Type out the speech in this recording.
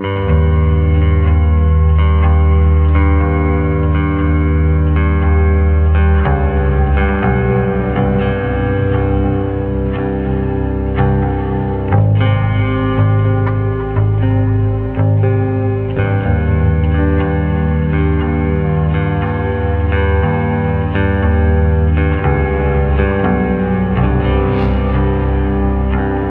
Música